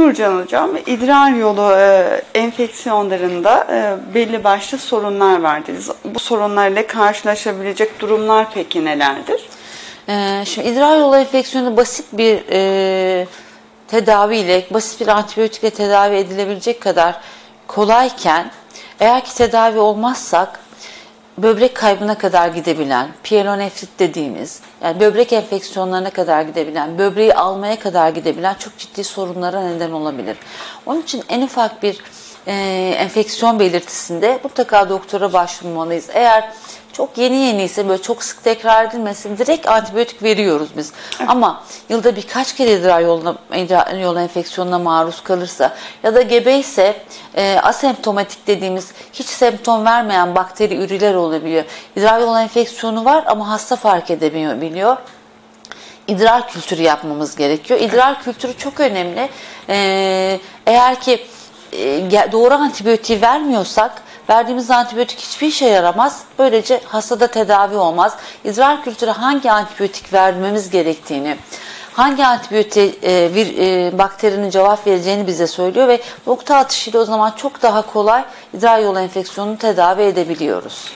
Nurcan Hocam, idrar yolu e, enfeksiyonlarında e, belli başlı sorunlar vardır. Bu sorunlarla karşılaşabilecek durumlar peki nelerdir? Ee, şimdi idrar yolu enfeksiyonu basit bir e, tedaviyle, basit bir antibiyotikle tedavi edilebilecek kadar kolayken eğer ki tedavi olmazsak böbrek kaybına kadar gidebilen, pielonefrit dediğimiz, yani böbrek enfeksiyonlarına kadar gidebilen, böbreği almaya kadar gidebilen çok ciddi sorunlara neden olabilir. Onun için en ufak bir e, enfeksiyon belirtisinde mutlaka doktora başvurmalıyız. Eğer çok yeni yeni ise böyle çok sık tekrar edilmesin direkt antibiyotik veriyoruz biz. Ama yılda birkaç kere idrar yoluna, idrar yolu enfeksiyonuna maruz kalırsa ya da gebe ise e, asemptomatik dediğimiz hiç semptom vermeyen bakteri ürüler olabiliyor. İdrar yolu enfeksiyonu var ama hasta fark edemiyor biliyor idrar kültürü yapmamız gerekiyor. İdrar kültürü çok önemli. Ee, eğer ki doğru antibiyotiği vermiyorsak verdiğimiz antibiyotik hiçbir işe yaramaz. Böylece hastada tedavi olmaz. İdrar kültürü hangi antibiyotik vermemiz gerektiğini, hangi antibiyotik e, bir e, bakterinin cevap vereceğini bize söylüyor ve nokta atışıyla o zaman çok daha kolay idrar yolu enfeksiyonunu tedavi edebiliyoruz.